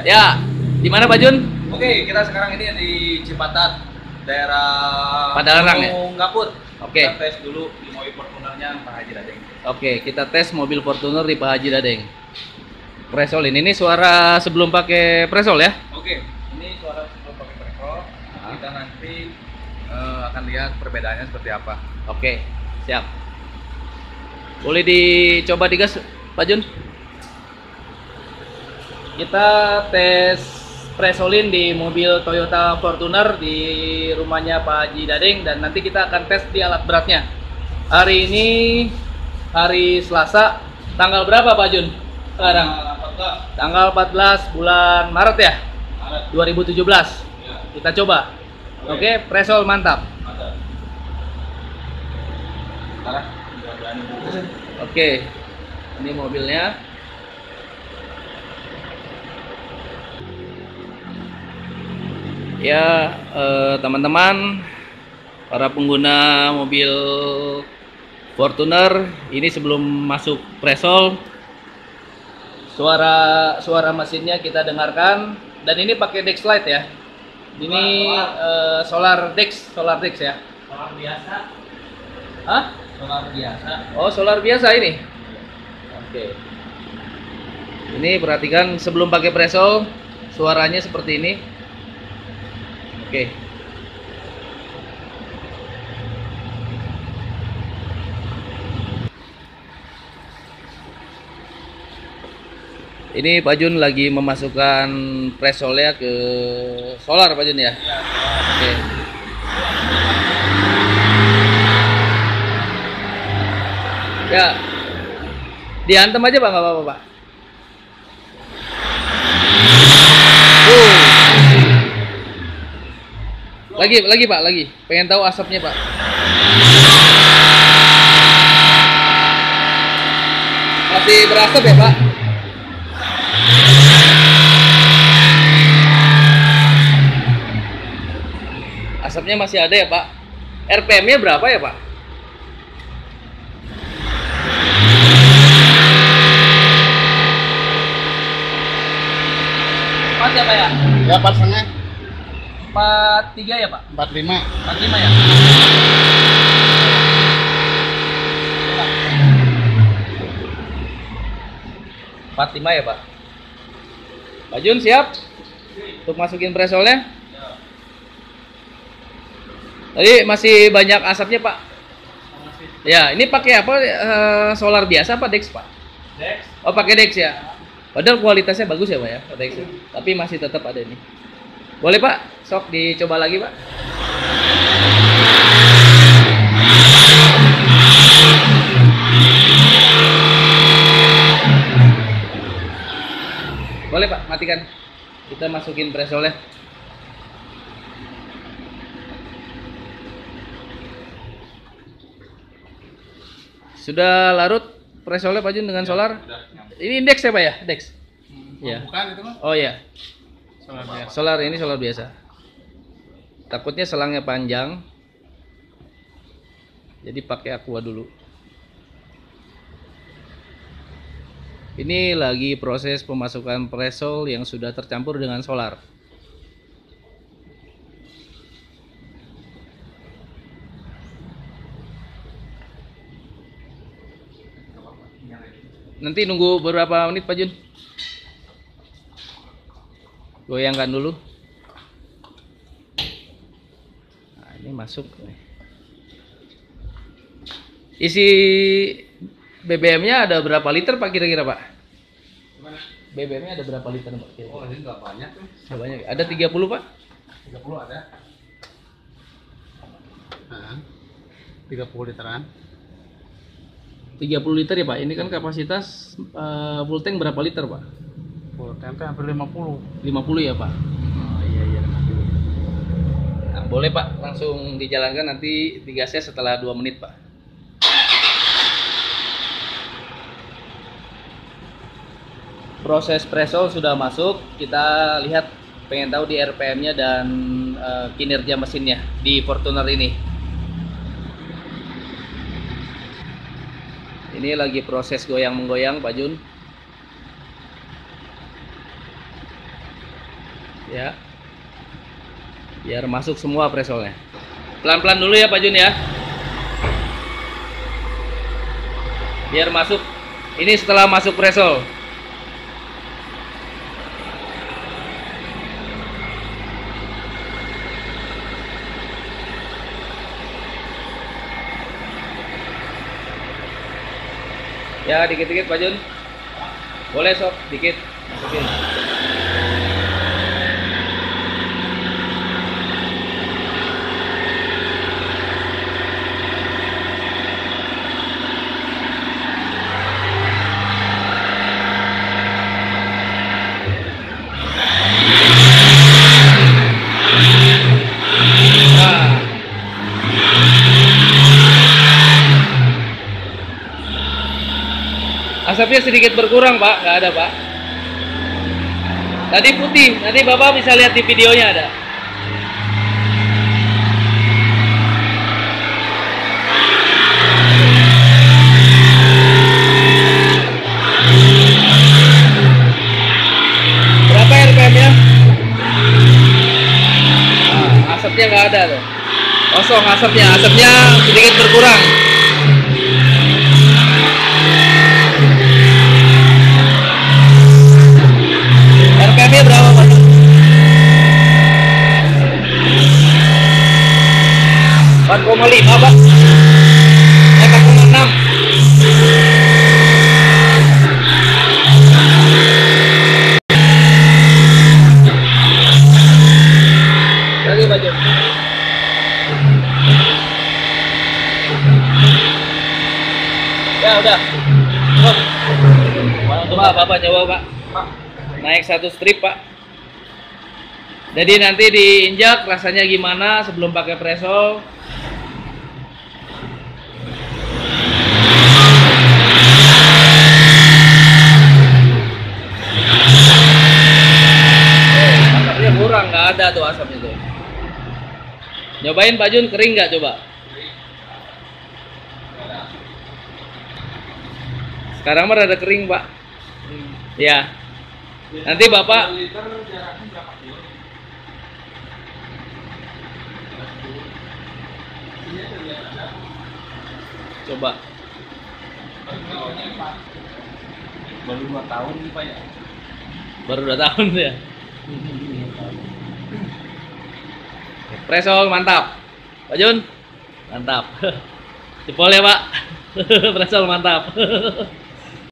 Ya, di mana Pak Jun? Oke, kita sekarang ini di Cipatat, daerah Padalarang ya? Gunung Gaput. Oke. Kita tes dulu di mobil Fortunernya Pak Haji Dadeng. Oke, kita tes mobil Fortuner di Pak Haji Dadeng. Presolin ini suara sebelum pakai presol ya? Oke, ini suara sebelum pakai petrol. Ah. Kita nanti eh, akan lihat perbedaannya seperti apa. Oke, siap. Boleh dicoba digas, Pak Jun? Kita tes presolin di mobil Toyota Fortuner di rumahnya Pak Haji Dadeng dan nanti kita akan tes di alat beratnya. Hari ini hari Selasa, tanggal berapa Pak Jun? Sekarang tanggal 14 bulan Maret ya, alat 2017. ya, Kita coba. Oke, presol mantap. Oke, ini mobilnya. Ya, eh, teman-teman, para pengguna mobil Fortuner, ini sebelum masuk presol, suara suara mesinnya kita dengarkan. Dan ini pakai Dex Lite ya. Ini eh, solar Dex, solar Dex ya. Solar biasa. Hah? Solar biasa. Oh, solar biasa ini. Oke. Ini perhatikan sebelum pakai presol suaranya seperti ini. Oke. Ini Pak Jun lagi memasukkan presolnya ke solar Pak Jun ya. Oke. Ya. Diantem aja Pak, nggak apa-apa Pak. Uh. Lagi, lagi Pak, lagi. Pengen tahu asapnya Pak. Masih berasap ya Pak? Asapnya masih ada ya Pak? RPM-nya berapa ya Pak? Empat ya Pak ya? Ya empat setengah, Empat tiga ya Pak? empat lima. Empat lima ya? Empat lima ya Pak? Pak Jun siap? Untuk masukin presolnya? Tadi masih banyak asapnya Pak? Ya, ini pakai apa? eh, solar biasa apa Dex Pak? Dex. Oh pakai Dex ya. Padahal kualitasnya bagus ya Pak ya, Dex. ya. Tapi masih tetap ada ini. Boleh Pak, sok dicoba lagi Pak. Boleh Pak, matikan. Kita masukin presolnya. Sudah larut presolnya Pak Jun dengan solar? Udah nyampe. Ini Dex ya Pak ya? Dex. Iya. Bukan itu mah. Oh ya, Solar biasa. solar ini solar biasa. Takutnya selangnya panjang. Jadi pakai aqua dulu. Ini lagi proses pemasukan presol yang sudah tercampur dengan solar. Nanti nunggu beberapa menit Pak Jun. Goyangkan dulu. Nah, ini masuk. nih. Isi BBM-nya ada berapa liter Pak kira-kira Pak? BBM-nya ada berapa liter Pak? Kira-kira? Oh, ini nggak banyak tuh. Nggak banyak. Ada 30 Pak? 30 ada. Nah, 30 literan. 30 liter ya Pak. Ini kan kapasitas eh, full tank berapa liter Pak? Full tempe hampir 50. 50 ya Pak? Nah, boleh Pak, langsung dijalankan nanti digasnya setelah 2 menit Pak. Proses presol sudah masuk, kita lihat pengen tahu di RPM-nya dan eh, kinerja mesinnya di Fortuner ini. Ini lagi proses goyang menggoyang Pak Jun. Ya. Biar masuk semua presolnya. Pelan-pelan dulu ya Pak Jun ya. Biar masuk. Ini setelah masuk presol. Ya, dikit-dikit Pak Jun. Boleh sob, dikit. Masukin. Nah. Asapnya sedikit berkurang, Pak. Nggak ada, Pak. Tadi putih. Nanti Bapak bisa lihat di videonya ada. Berapa RPM-nya? Nah, asapnya nggak ada tuh. Kosong asapnya. Asapnya sedikit berkurang. Coba Bapak nyoba Pak. Naik satu strip pak. Jadi nanti diinjak rasanya gimana sebelum pakai presol Oh, asapnya kurang nggak ada tuh asapnya tuh nyobain Pak kering nggak coba? Sekarang mah ada kering pak ya Nanti Bapak coba Baru 2 tahun nih Pak ya. baru dua tahun ya. Presol mantap. Pak Jun, mantap. Jempol ya Pak. Presol mantap.